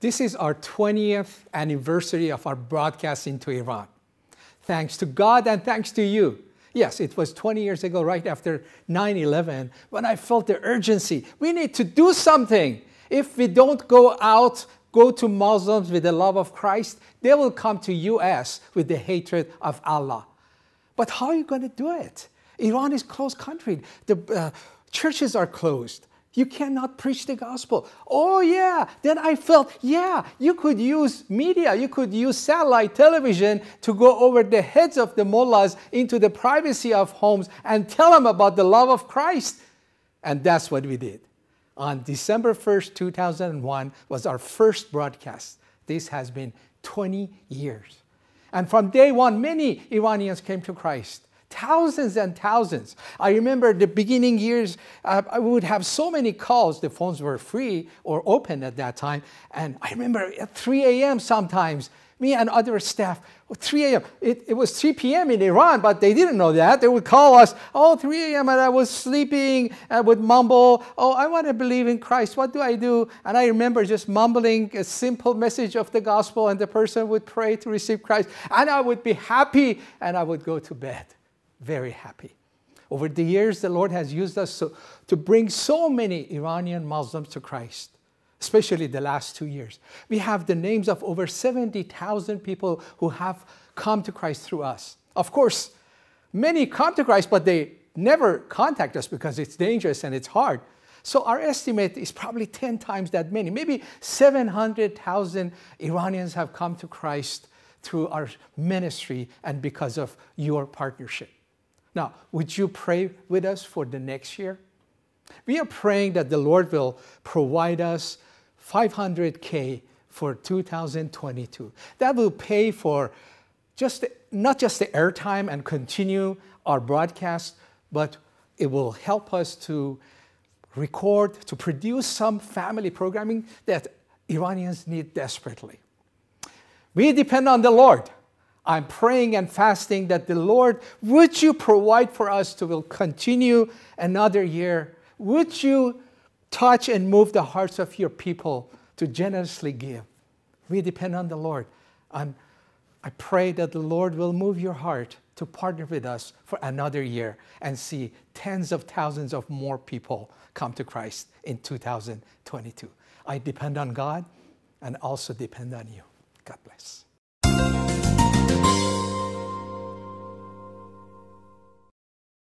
This is our 20th anniversary of our broadcasting to Iran. Thanks to God and thanks to you. Yes, it was 20 years ago, right after 9 11, when I felt the urgency. We need to do something. If we don't go out, go to Muslims with the love of Christ, they will come to US with the hatred of Allah. But how are you going to do it? Iran is closed country. The uh, churches are closed. You cannot preach the gospel. Oh, yeah. Then I felt, yeah, you could use media, you could use satellite television to go over the heads of the mullahs into the privacy of homes and tell them about the love of Christ. And that's what we did. On December 1st, 2001, was our first broadcast. This has been 20 years. And from day one, many Iranians came to Christ. Thousands and thousands. I remember the beginning years, uh, I would have so many calls. The phones were free or open at that time. And I remember at 3 a.m. sometimes, me and other staff, 3 a.m. It, it, was 3 p.m. in Iran, but they didn't know that. They would call us, oh, 3 a.m. and I was sleeping and would mumble, oh, I want to believe in Christ. What do I do? And I remember just mumbling a simple message of the gospel and the person would pray to receive Christ. And I would be happy and I would go to bed very happy. Over the years, the Lord has used us to bring so many Iranian Muslims to Christ, especially the last two years. We have the names of over 70,000 people who have come to Christ through us. Of course, many come to Christ, but they never contact us because it's dangerous and it's hard. So our estimate is probably 10 times that many. Maybe 700,000 Iranians have come to Christ through our ministry and because of your partnership. Now, would you pray with us for the next year? We are praying that the Lord will provide us 500K for 2022. That will pay for just not just the airtime and continue our broadcast, but it will help us to record, to produce some family programming that Iranians need desperately. We depend on the Lord. I'm praying and fasting that the Lord, would you provide for us to will continue another year? Would you touch and move the hearts of your people to generously give? We depend on the Lord. And I pray that the Lord will move your heart to partner with us for another year and see tens of thousands of more people come to Christ in 2022. I depend on God and also depend on you. God bless.